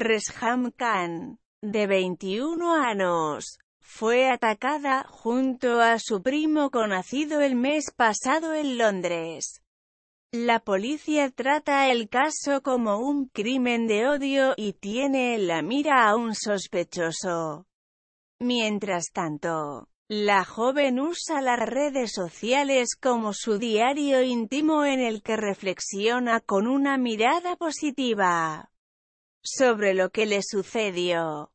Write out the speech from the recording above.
Resham Khan, de 21 años, fue atacada, junto a su primo conocido el mes pasado en Londres. La policía trata el caso como un crimen de odio, y tiene en la mira a un sospechoso. Mientras tanto, la joven usa las redes sociales como su diario íntimo en el que reflexiona con una mirada positiva sobre lo que le sucedió.